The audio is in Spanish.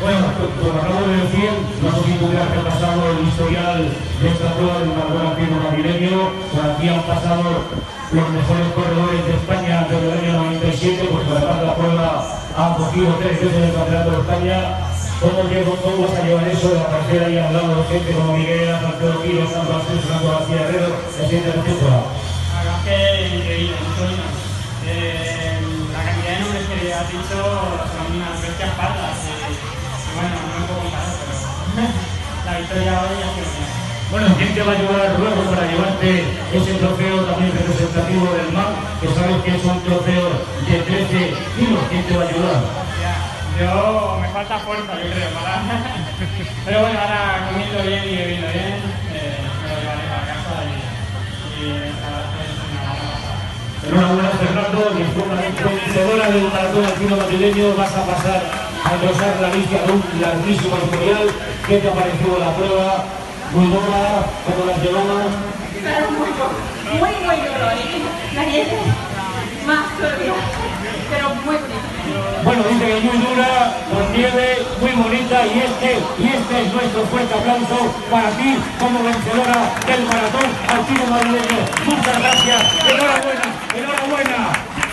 Bueno, como acabo de decir, no sé si tuviera repasado el historial de esta prueba del maratón madrileño. Por aquí han pasado los mejores corredores de España desde el año 97, porque además la prueba ha cogido tres veces el campeonato de España. ¿Cómo, ¿Cómo vas a llevar eso de aparecer ahí al lado de gente como Miguel, Alfredo Quiro, Santo García, Santo García Herrero? La es que increíble, has dicho son unas bestias pardas. Y bueno, no puedo comparar, pero la victoria hoy ha sido mía. Bueno, ¿quién te va a ayudar luego para llevarte ese trofeo también representativo del MAC? Que sabes que es un trofeo de 13 kilos. ¿Quién te va a ayudar? Yo me falta fuerza, yo creo, para... Pero bueno, ahora comiendo bien y bebiendo bien, eh, me lo llevaré para casa y, y buena pasada. Enhorabuena, Fernando, y vencedora del maratón alpino madrileño. Vas a pasar a engrosar la lista de un larguísimo historial. ¿Qué te ha parecido la prueba? Muy dura, ¿cómo las llevamos? Pero muy, muy, muy duro. ¿eh? La nieve más todavía, pero muy bonito. Bueno, dice que es muy dura, con nieve, muy bonita y este, y este es nuestro fuerte aplauso para ti como vencedora del maratón alpino madrileño. Muchas gracias, enhorabuena, enhorabuena.